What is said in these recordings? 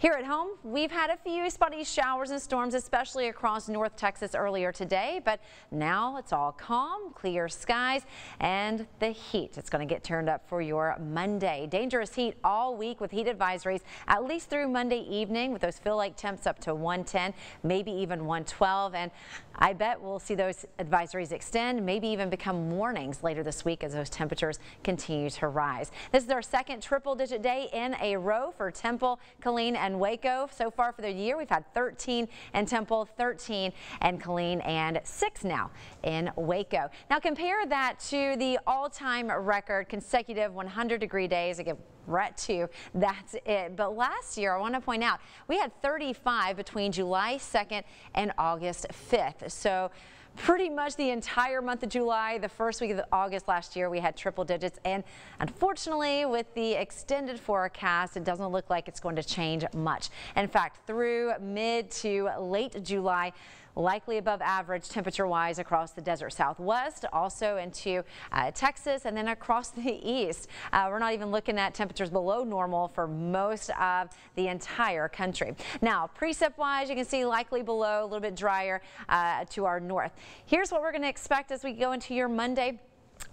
Here at home, we've had a few spotty showers and storms, especially across North Texas earlier today, but now it's all calm, clear skies, and the heat. It's going to get turned up for your Monday. Dangerous heat all week with heat advisories at least through Monday evening with those feel like temps up to 110, maybe even 112. And I bet we'll see those advisories extend, maybe even become warnings later this week as those temperatures continue to rise. This is our second triple digit day in a row for Temple, Killeen, and Waco. So far for the year, we've had 13 in Temple, 13 in Killeen, and six now in Waco. Now compare that to the all-time record consecutive 100 degree days. Again, right to that's it. But last year, I want to point out, we had 35 between July 2nd and August 5th. So pretty much the entire month of July. The first week of August last year, we had triple digits. And unfortunately, with the extended forecast, it doesn't look like it's going to change much. In fact, through mid to late July, likely above average temperature wise across the desert southwest, also into uh, Texas and then across the east. Uh, we're not even looking at temperatures below normal for most of the entire country. Now, precip wise, you can see likely below, a little bit drier uh, to our north. Here's what we're going to expect as we go into your Monday.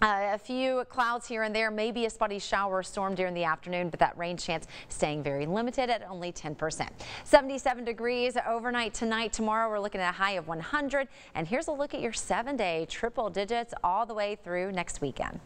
Uh, a few clouds here and there, maybe a spotty shower or storm during the afternoon, but that rain chance staying very limited at only 10%. 77 degrees overnight tonight. Tomorrow we're looking at a high of 100. And here's a look at your seven day triple digits all the way through next weekend.